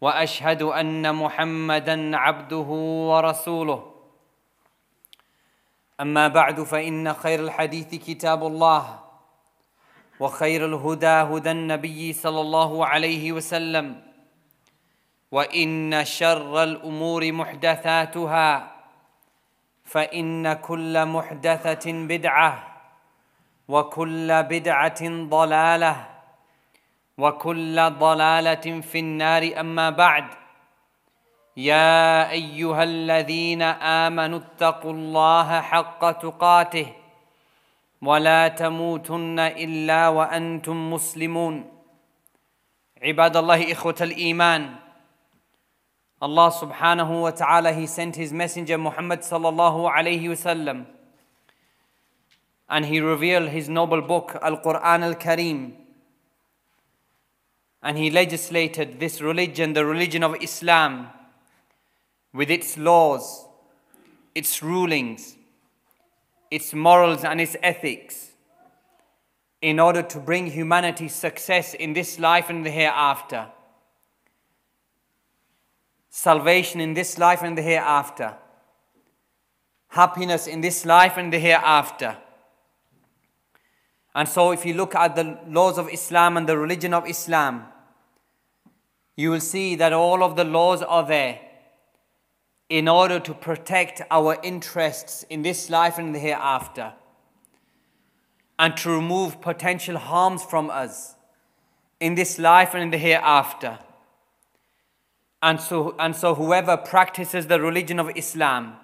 وأشهد أن محمدا عبده ورسوله. أما بعد فإن خير الحديث كتاب الله وخير الهدى هدى النبي صلى الله عليه وسلم وإن شر الأمور محدثاتها فإن كل محدثة بدعة وكل بدعة ضلالة. وكل ضلاله في النار اما بعد يا ايها الذين امنوا اتقوا الله حق تقاته ولا تموتن الا وأنتم مسلمون عباد الله اخوه الايمان Allah subhanahu wa ta'ala he sent his messenger Muhammad sallallahu alayhi wasallam and he revealed his noble book Al-Quran Al-Kareem and he legislated this religion, the religion of Islam, with its laws, its rulings, its morals, and its ethics, in order to bring humanity success in this life and the hereafter. Salvation in this life and the hereafter. Happiness in this life and the hereafter. And so, if you look at the laws of Islam and the religion of Islam, you will see that all of the laws are there in order to protect our interests in this life and the hereafter, and to remove potential harms from us in this life and in the hereafter. And so, and so, whoever practices the religion of Islam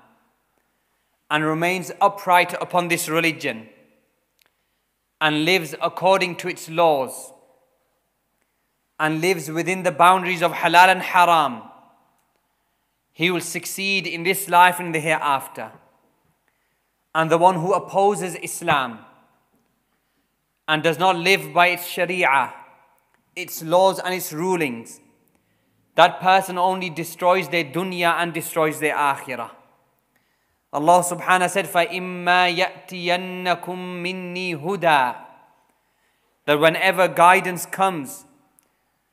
and remains upright upon this religion, and lives according to its laws and lives within the boundaries of halal and haram, he will succeed in this life and the hereafter. And the one who opposes Islam and does not live by its sharia, its laws and its rulings, that person only destroys their dunya and destroys their akhirah. Allah subhanahu said, فَإِمَّا يَأْتِيَنَّكُم مِّنِّي هُدًى That whenever guidance comes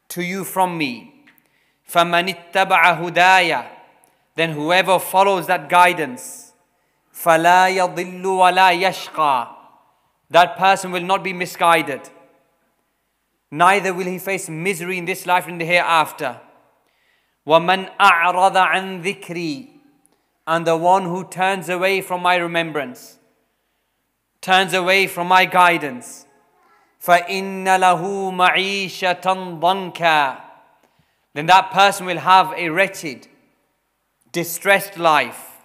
to you from me, فَمَنِ اتَّبَعَ هُدَايَ Then whoever follows that guidance, فَلَا يَضِلُّ وَلَا يَشْقَى That person will not be misguided. Neither will he face misery in this life and the hereafter. وَمَنْ أَعْرَضَ عَنْ ذِكْرِي and the one who turns away from my remembrance, turns away from my guidance. فَإِنَّ لَهُ مَعِيشَةً ضَنْكًا Then that person will have a wretched, distressed life.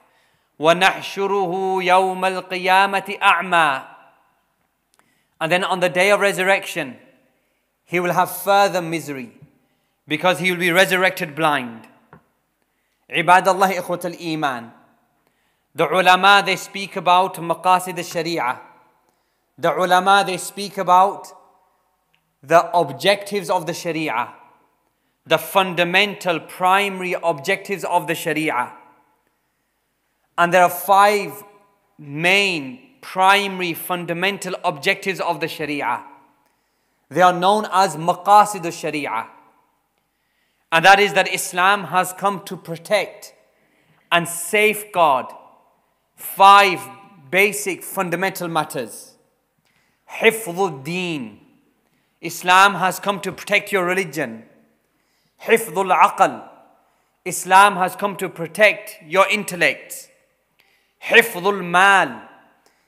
وَنَحْشُرُهُ يَوْمَ الْقِيَامَةِ أَعْمَى And then on the day of resurrection, he will have further misery because he will be resurrected blind. عباد الله إخوة الإيمان The ulama they speak about maqasid al-sharia the ulama they speak about the objectives of the sharia The fundamental primary objectives of the sharia. And there are five main primary fundamental objectives of the sharia. They are known as maqasid al-sharia. And that is that Islam has come to protect and safeguard five basic fundamental matters. Hifdhuddin. Islam has come to protect your religion. Hifdhul Aqal. Islam has come to protect your intellect. Hifdhul Mal.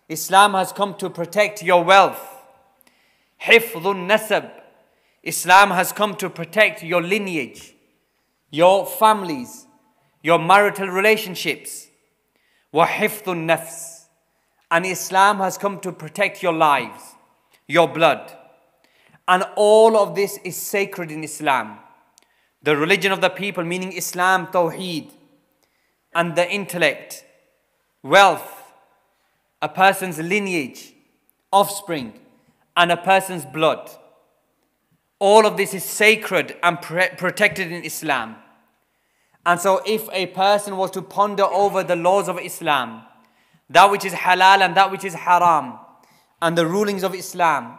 Islam has come to protect your wealth. Hifdhul Nasab. Islam has come to protect your lineage, your families, your marital relationships. Wahifdhul Nafs. And Islam has come to protect your lives your blood. And all of this is sacred in Islam. the religion of the people, meaning Islam, Tawheed, and the intellect, wealth, a person's lineage, offspring, and a person's blood. All of this is sacred and protected in Islam. And so, if a person was to ponder over the laws of Islam, that which is halal and that which is haram, and the rulings of Islam,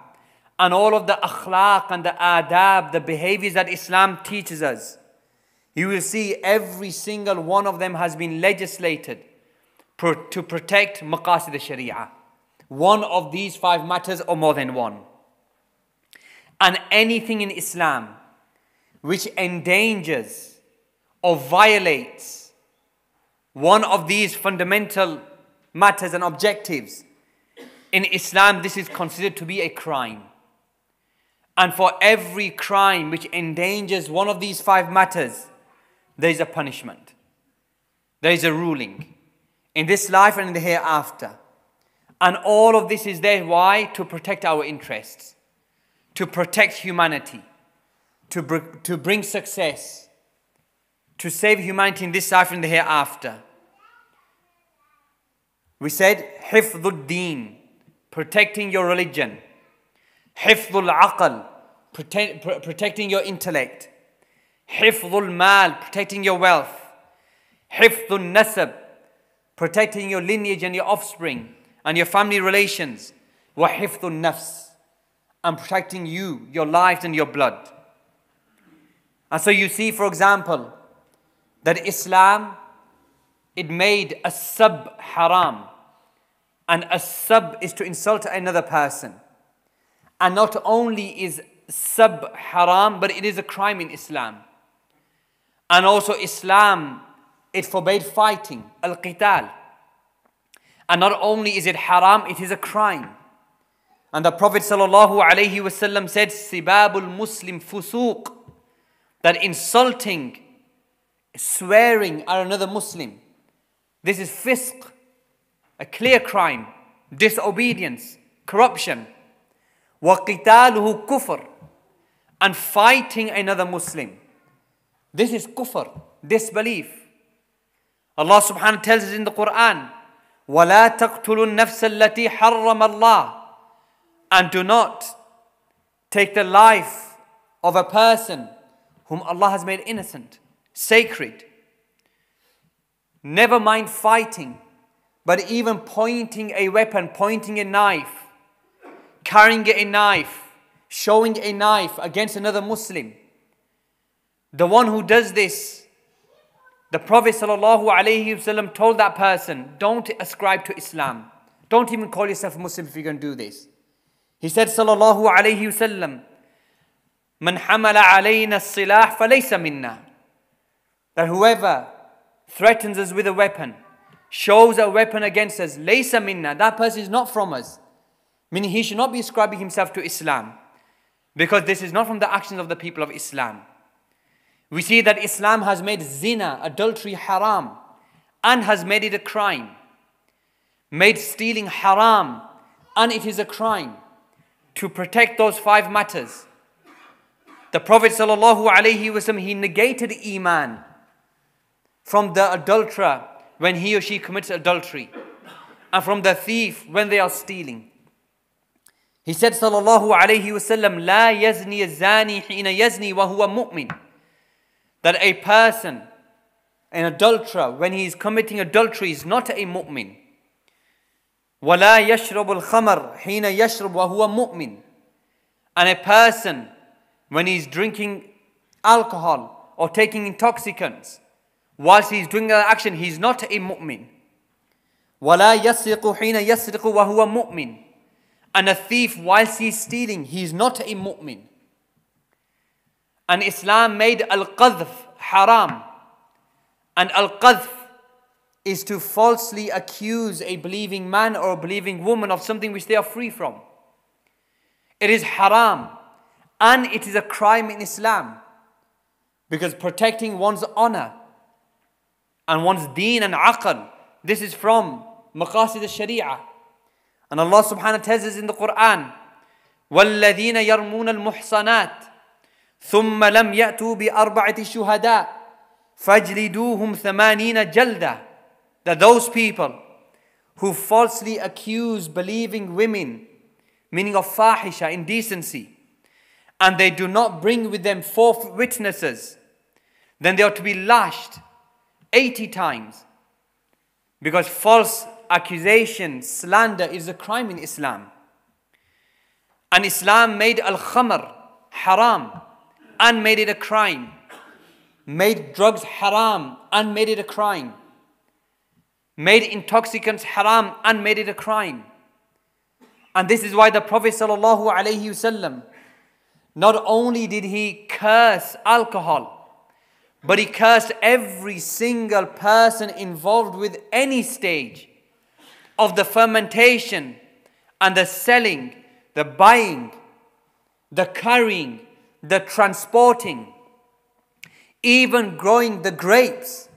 and all of the akhlaq and the adab, the behaviors that Islam teaches us, you will see every single one of them has been legislated to protect maqasid al-sharia. One of these five matters or more than one. And anything in Islam which endangers or violates one of these fundamental matters and objectives, in Islam this is considered to be a crime. And for every crime which endangers one of these five matters, there is a punishment. There is a ruling in this life and in the hereafter. And all of this is there. Why? To protect our interests, to protect humanity, to, br- to bring success, to save humanity in this life and the hereafter. We said, Hifdul Deen, protecting your religion. Hifdul Aql, protecting your intellect. Hifdul Mal, protecting your wealth. Hifdul Nasab, protecting your lineage and your offspring and your family relations. Wa hifdul Nafs, and protecting you, your lives and your blood. And so you see, for example, that Islam, it made a sub haram. And a sub is to insult another person. And not only is sub haram, but it is a crime in Islam. And also Islam, it forbade fighting, al-qital. And not only is it haram, it is a crime. And the Prophet wasallam said, "Sibabul Muslim fusuq," that insulting, swearing at another Muslim, this is fisq, a clear crime, disobedience, corruption. وَقِتَالُهُ kufr, and fighting another Muslim. This is kufr, disbelief. Allah subhanahu wa ta'ala tells us in the Quran, وَلَا تَقْتُلُوا النَّفْسَ الَّتِي حَرَّمَ اللَّهِ And do not take the life of a person whom Allah has made innocent, sacred. Never mind fighting, but even pointing a weapon, pointing a knife, carrying a knife, showing a knife against another Muslim. The one who does this, the Prophet ﷺ told that person, don't ascribe to Islam. Don't even call yourself Muslim if you're going to do this. He said, Sallallahu Alaihi Wasallam, Man hamala alayna silah falaysa minna. That whoever threatens us with a weapon, shows a weapon against us, laysa minna, that person is not from us. Meaning he should not be ascribing himself to Islam. Because this is not from the actions of the people of Islam. We see that Islam has made zina, adultery haram, and has made it a crime. Made stealing haram, and it is a crime. To protect those five matters. The Prophet ﷺ, he negated Iman from the adulterer when he or she commits adultery, and from the thief when they are stealing. He said, Sallallahu Alaihi Wasallam, La yazni zani hina yazni wa huwa mu'min that a person, an adulterer, when he is committing adultery, is not a mu'min. وَلَا يَشْرَبُ الْخَمَرْ حِينَ يَشْرَبُ وَهُوَ مُؤْمِنٌ And a person, when he is drinking alcohol or taking intoxicants, whilst he is doing that action, he is not a mu'min. وَلَا يَسْرِقُ حِينَ يَسْرِقُ وَهُوَ مُؤْمِنٌ And a thief, whilst he is stealing, he is not a mu'min. And Islam made al-qadhf haram. And al-qadhf is to falsely accuse a believing man or a believing woman of something which they are free from. It is haram. And it is a crime in Islam. Because protecting one's honor and one's deen and aql, this is from maqasid al-sharia. And Allah subhanahu wa ta'ala tells us in the Quran, وَالَّذِينَ يَرْمُونَ الْمُحْصَنَاتِ ثم لم يأتوا بأربعة شهداء فاجلدوهم ثمانين جلدة that those people who falsely accuse believing women meaning of fahisha indecency and they do not bring with them four witnesses then they are to be lashed 80 times because false accusation slander is a crime in Islam and Islam made al-khamr haram and made it a crime. Made drugs haram and made it a crime. Made intoxicants haram and made it a crime. And this is why the Prophet ﷺ, not only did he curse alcohol, but he cursed every single person involved with any stage of the fermentation and the selling, the buying, the carrying, the transporting, even growing the grapes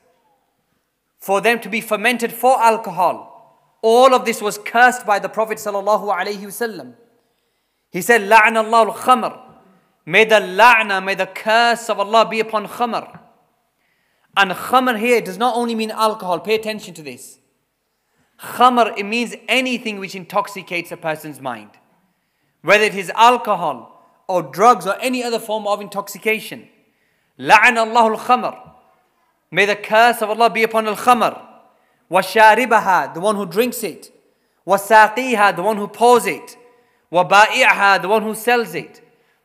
for them to be fermented for alcohol. All of this was cursed by the Prophet sallallahu. He said, "La'an Allah al-khamr." May the la'na, may the curse of Allah be upon khamr. And khamr here does not only mean alcohol. Pay attention to this. Khamr, it means anything which intoxicates a person's mind. Whether it is alcohol, or drugs or any other form of intoxication. لعن الله الخمر. May the curse of Allah be upon al-khamr. وشاربها, the one who drinks it. وساقيها, the one who pours it. وبائعها, the one who sells it.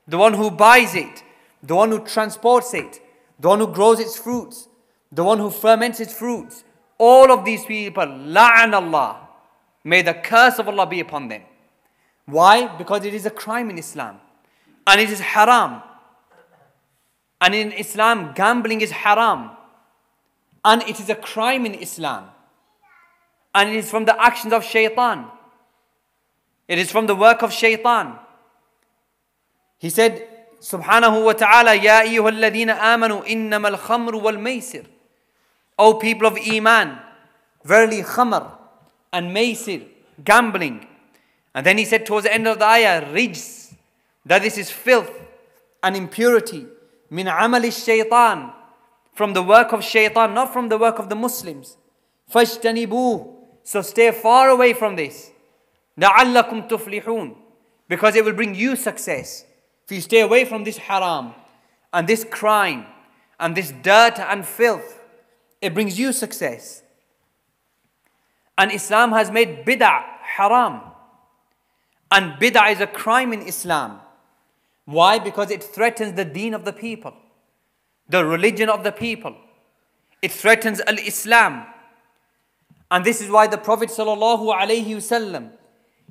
The one who buys it. The one who transports it. The one who grows its fruits. the one who ferments its fruits. All of these people, la'an Allah. May the curse of Allah be upon them. Why? Because it is a crime in Islam and it is haram. And in Islam, gambling is haram. And it is a crime in Islam. And it is from the actions of shaitan. It is from the work of shaitan. He said, Subhanahu wa ta'ala, Ya ayyuha alladhina amanu innama al-khamru wal-maysir. O people of Iman, verily khamr and maysir, gambling. And then he said towards the end of the ayah, rijs, that this is filth and impurity min amali shaitan from the work of shaitan not from the work of the muslims. Fajtanibu so stay far away from this. La'allakum tuflihun because it will bring you success if you stay away from this haram and this crime and this dirt and filth it brings you success and islam has made bid'ah haram and bid'ah is a crime in islam why? Because it threatens the deen of the people, the religion of the people. It threatens Al Islam. And this is why the Prophet ﷺ,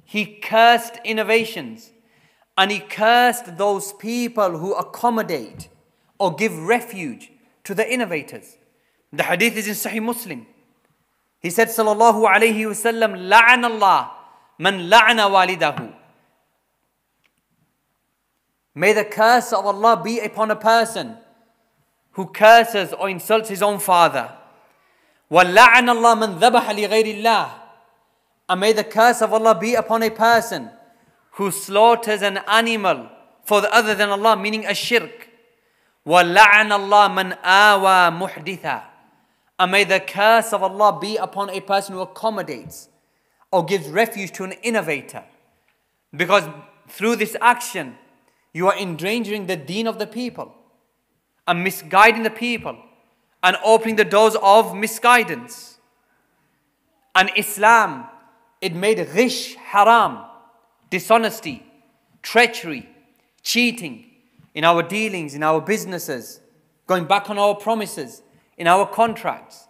he cursed innovations and he cursed those people who accommodate or give refuge to the innovators. The hadith is in Sahih Muslim. He said, Sallallahu Alaihi Wasallam, La'an Allah man la'ana walidahu. May the curse of Allah be upon a person who curses or insults his own father. وَلَعَنَ اللَّهُ مَنْ ذَبَحَ لِغَيْرِ اللَّهِ And may the curse of Allah be upon a person who slaughters an animal for the other than Allah, meaning a shirk. وَلَعَنَ اللَّهُ مَنْ آوَى مُحْدِثًا And may the curse of Allah be upon a person who accommodates or gives refuge to an innovator. Because through this action, you are endangering the deen of the people and misguiding the people and opening the doors of misguidance. And Islam, it made ghish haram, dishonesty, treachery, cheating in our dealings, in our businesses, going back on our promises, in our contracts.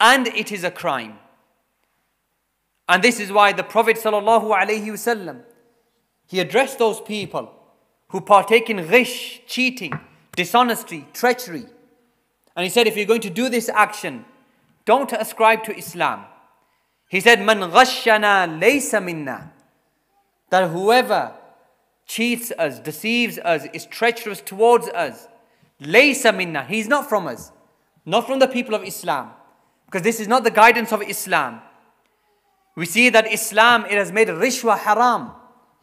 And it is a crime. And this is why the Prophet ﷺ, he addressed those people who partake in ghish, cheating, dishonesty, treachery. And he said, if you're going to do this action, don't ascribe to Islam. He said, Man ghashana laysa minna. That whoever cheats us, deceives us, is treacherous towards us, laysa minna. He's not from us Not from the people of Islam. Because this is not the guidance of Islam. We see that Islam, it has made rishwa haram.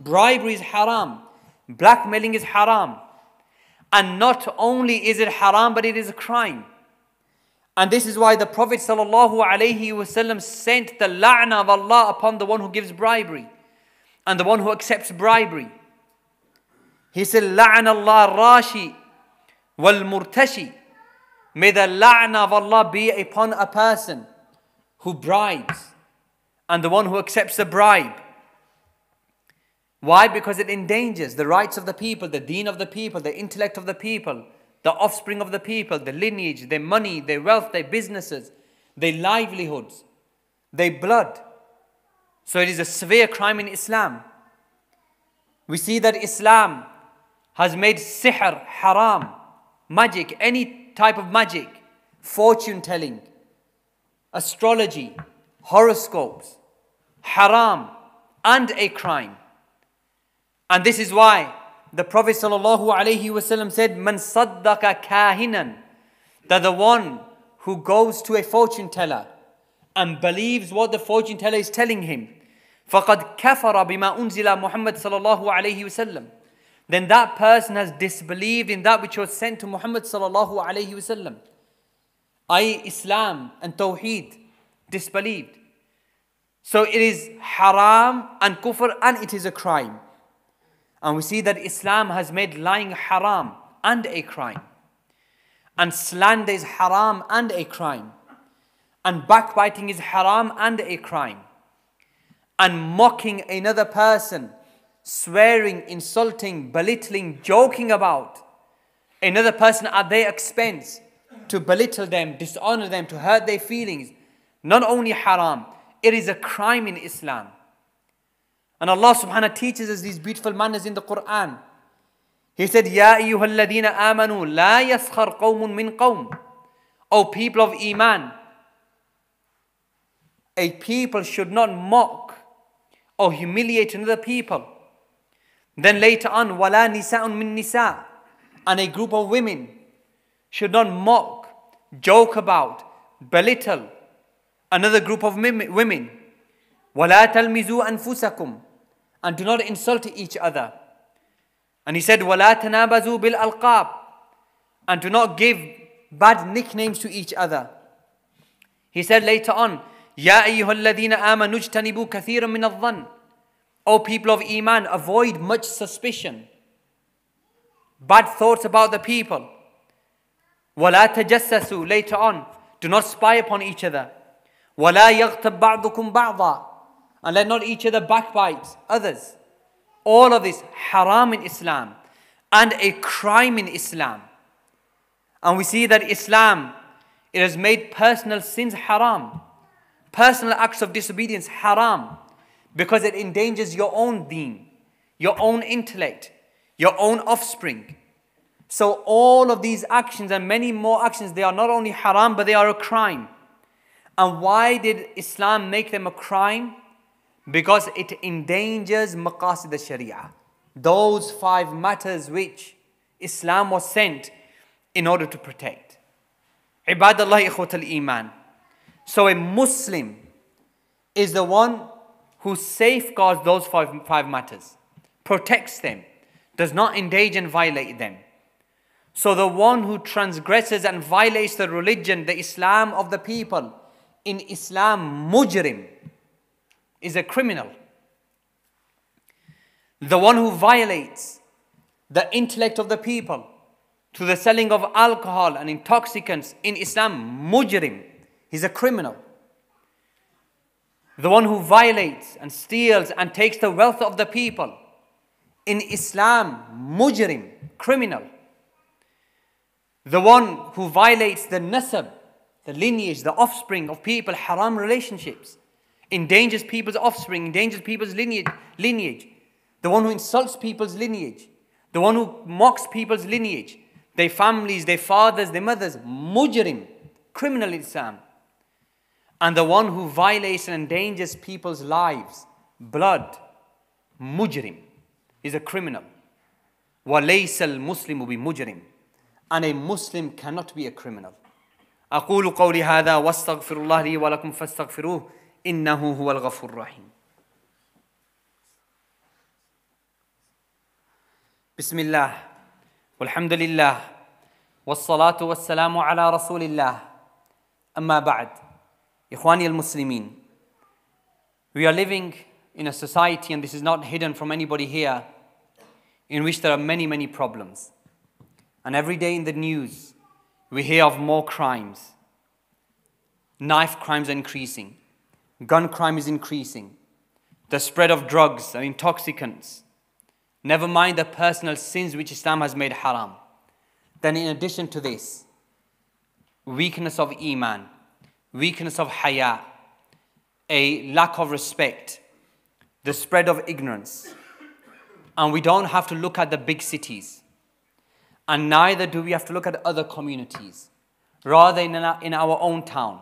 Bribery is haram. Blackmailing is haram. And not only is it haram, but it is a crime. And this is why the Prophet ﷺ sent the la'na of Allah upon the one who gives bribery and the one who accepts bribery. He said, لعن Allah rashi wal murtashi. May the la'na of Allah be upon a person who bribes and the one who accepts the bribe. Why? Because it endangers the rights of the people, the deen of the people, the intellect of the people, the offspring of the people, the lineage, their money, their wealth, their businesses, their livelihoods, their blood. So it is a severe crime in Islam. We see that Islam has made sihr haram, magic, any type of magic, fortune telling, astrology, horoscopes, haram, and a crime. And this is why the Prophet ﷺ said, Man saddaka kahinan, that the one who goes to a fortune teller and believes what the fortune teller is telling him, فَقَدْ كَفَرَ بِمَا أُنزِلَ مُحَمَّدْ صلى الله عليه وسلم then that person has disbelieved in that which was sent to Muhammad sallallahu alayhi wasallam. I Islam and Tawheed disbelieved. So it is haram and kufr and it is a crime. And we see that Islam has made lying haram and a crime. And slander is haram and a crime. And backbiting is haram and a crime. And mocking another person swearing, insulting, belittling, joking about another person at their expense to belittle them, dishonor them, to hurt their feelings. Not only haram, it is a crime in Islam. And Allah subhanahu teaches us these beautiful manners in the Quran. He said, Ya ayyuhalladina amanu la yaskhar qawmun min qawm. O people of Iman, a people should not mock or humiliate another people. Then later on, wala nisa'un min nisa, and a group of women should not mock, joke about, belittle another group of women. Wala talmizu anfusakum, and do not insult each other. And he said, wala tanabazu bil alqab, and do not give bad nicknames to each other. He said later on, يا أيها الذين آمنوا اجتنبوا كثيرا من الظن O people of Iman, avoid much suspicion, bad thoughts about the people. وَلَا تَجَسَّسُوا Later on, do not spy upon each other. وَلَا يَغْتَبْ بَعْضُكُمْ بَعْضًا And let not each other backbite others. All of this haram in Islam and a crime in Islam. And we see that Islam, it has made personal sins haram. Personal acts of disobedience haram because it endangers your own deen, your own intellect, your own offspring. So all of these actions and many more actions, they are not only haram, but they are a crime. And why did Islam make them a crime? Because it endangers maqasid al-sharia. Those five matters which Islam was sent in order to protect. Ibadallah ikhwat al-iman. So a Muslim is the one who safeguards those five, five matters, protects them, does not engage and violate them. So the one who transgresses and violates the religion, the Islam of the people, in Islam, mujrim, is a criminal. The one who violates the intellect of the people to the selling of alcohol and intoxicants in Islam, mujrim, he's a criminal. The one who violates and steals and takes the wealth of the people. In Islam, mujrim, criminal. The one who violates the nasab, the lineage, the offspring of people, haram relationships, endangers people's offspring, endangers people's lineage, lineage. The one who insults people's lineage, the one who mocks people's lineage, their families, their fathers, their mothers, mujrim, criminal Islam and the one who violates and endangers people's lives, blood, mujrim, is a criminal. وَلَيْسَ الْمُسْلِمُ بِمُجْرِمٍ And a Muslim cannot be a criminal. أقول قولي هذا واستغفر الله لي ولكم فاستغفروه إنه هو الغفور الرحيم بسم الله والحمد لله والصلاة والسلام على رسول الله أما بعد Ikhwani al Muslimin, we are living in a society, and this is not hidden from anybody here, in which there are many, many problems. And every day in the news, we hear of more crimes. Knife crimes are increasing, gun crime is increasing, the spread of drugs and intoxicants, never mind the personal sins which Islam has made haram. Then, in addition to this, weakness of Iman weakness of haya, a lack of respect, the spread of ignorance. And we don't have to look at the big cities. And neither do we have to look at other communities. Rather, in our own town,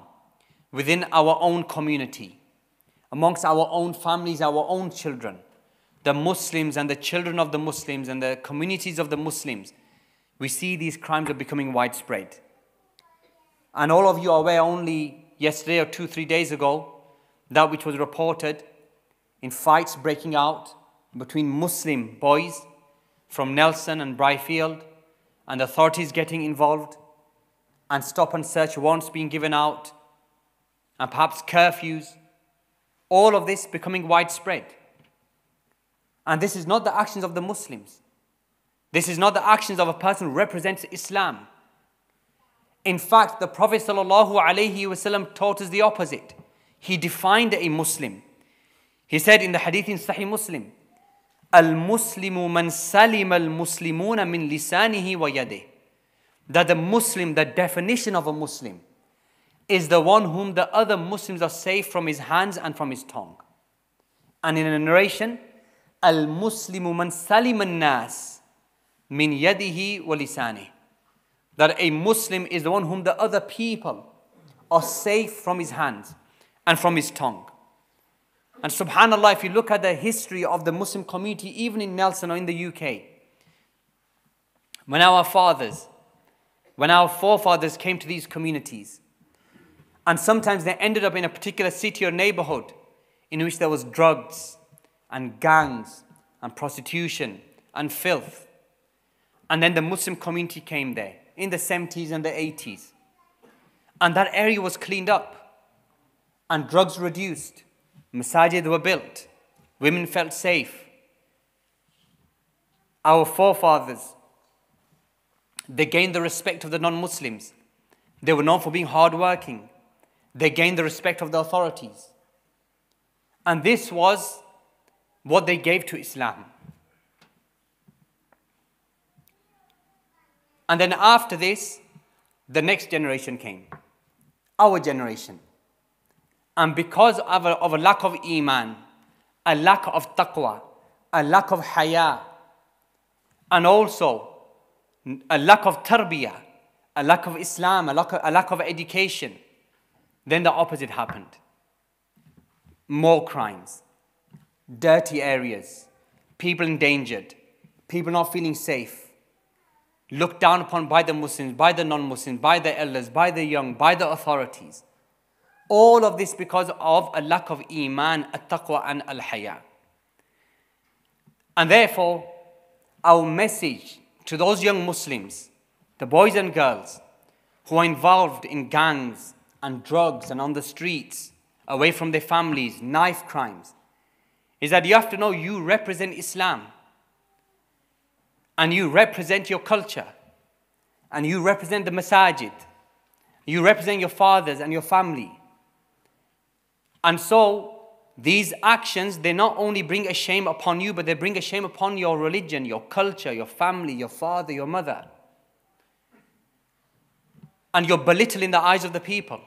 within our own community, amongst our own families, our own children the Muslims and the children of the Muslims and the communities of the Muslims, we see these crimes are becoming widespread. And all of you are aware only yesterday or two, three days ago, that which was reported in fights breaking out between Muslim boys from Nelson and Brierfield, and authorities getting involved, and stop and search warrants being given out, and perhaps curfews. All of this becoming widespread. And this is not the actions of the Muslims. This is not the actions of a person who represents Islam. In fact, the Prophet ﷺ taught us the opposite. He defined a Muslim. He said in the hadith in Sahih Muslim, Al-Muslimu man salim al-Muslimuna min lisanihi wa yadeh. That the Muslim, the definition of a Muslim, is the one whom the other Muslims are safe from his hands and from his tongue. And in a narration, Al-Muslimu man salim al-Nas min yadihi wa That a Muslim is the one whom the other people are safe from his hands and from his tongue. And subhanAllah, if you look at the history of the Muslim community, even in Nelson or in the UK, when our fathers, when our forefathers came to these communities, and sometimes they ended up in a particular city or neighborhood in which there was drugs, and gangs and prostitution and filth. And then the Muslim community came there in the 70s and the 80s. And that area was cleaned up and drugs reduced. Masajid were built. Women felt safe. Our forefathers, they gained the respect of the non Muslims. They were known for being hardworking. They gained the respect of the authorities. And this was what they gave to Islam. And then after this, the next generation came, our generation. And because of a, of a lack of iman, a lack of taqwa, a lack of haya, and also a lack of tarbiyah, a lack of Islam, a lack of, a lack of education, then the opposite happened. More crimes, dirty areas, people endangered, people not feeling safe, looked down upon by the Muslims, by the non Muslims, by the elders, by the young, by the authorities. All of this because of a lack of Iman, at taqwa, and al haya. And therefore, our message to those young Muslims, the boys and girls who are involved in gangs and drugs and on the streets, away from their families, knife crimes, is that you have to know you represent Islam and you represent your culture and you represent the masajid. You represent your fathers and your family. And so these actions, they not only bring a shame upon you, but they bring a shame upon your religion, your culture, your family, your father, your mother. And you're belittled in the eyes of the people.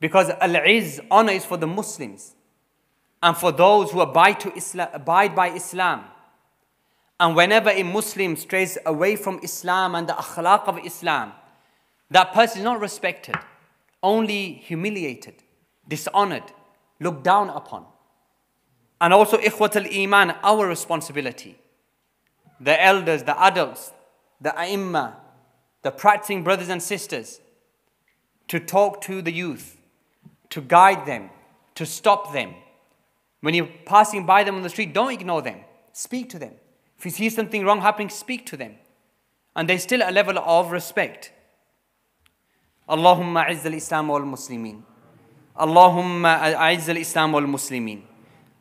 Because al-izz, honor is for the Muslims and for those who abide, to Islam, abide by Islam. And whenever a Muslim strays away from Islam and the akhlaq of Islam, that person is not respected, only humiliated, dishonored, looked down upon. And also, ikhwat al iman, our responsibility. The elders, the adults, the ai the practicing brothers and sisters, to talk to the youth, to guide them, to stop them, when you're passing by them on the street, don't ignore them. Speak to them. If you see something wrong happening, speak to them. And there's still a level of respect. اللهم أعز الإسلام والمسلمين اللهم أعز الإسلام والمسلمين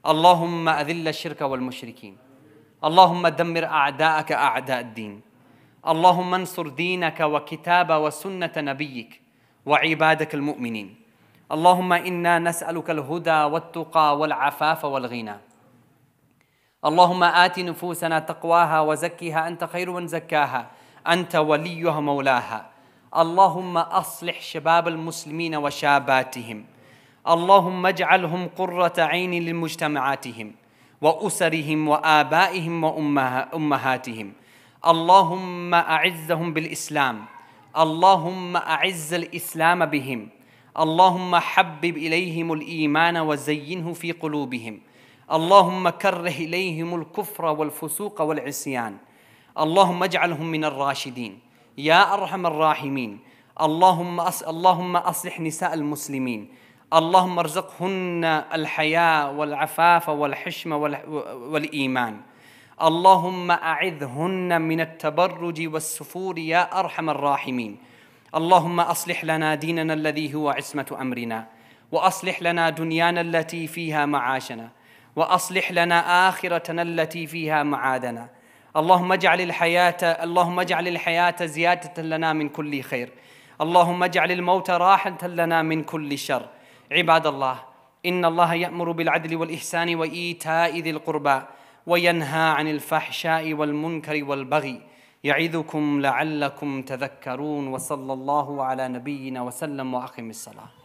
اللهم أذل الشرك والمشركين اللهم دمر أعداءك أعداء الدين اللهم انصر دينك وكتاب وسنة نبيك وعبادك المؤمنين اللهم إنا نسألك الهدى والتقى والعفاف والغنى اللهم آت نفوسنا تقواها وزكها أنت خير من زكاها. أنت وليها مولاها. اللهم أصلح شباب المسلمين وشاباتهم. اللهم اجعلهم قرة عين لمجتمعاتهم وأسرهم وآبائهم وأمهاتهم اللهم أعزهم بالإسلام. اللهم أعز الإسلام بهم. اللهم حبب إليهم الإيمان وزينه في قلوبهم. اللهم كره إليهم الكفر والفسوق والعصيان. اللهم اجعلهم من الراشدين. يا أرحم الراحمين. اللهم أص... اللهم أصلح نساء المسلمين. اللهم ارزقهن الحياء والعفاف والحشم وال... والإيمان. اللهم أعذهن من التبرج والسفور. يا أرحم الراحمين. اللهم أصلح لنا ديننا الذي هو عصمة أمرنا. وأصلح لنا دنيانا التي فيها معاشنا. وأصلح لنا آخرتنا التي فيها معادنا. اللهم اجعل الحياة اللهم اجعل الحياة زيادة لنا من كل خير. اللهم اجعل الموت راحة لنا من كل شر. عباد الله إن الله يأمر بالعدل والإحسان وإيتاء ذي القربى وينهى عن الفحشاء والمنكر والبغي. يعظكم لعلكم تذكرون وصلى الله على نبينا وسلم وأقم الصلاة.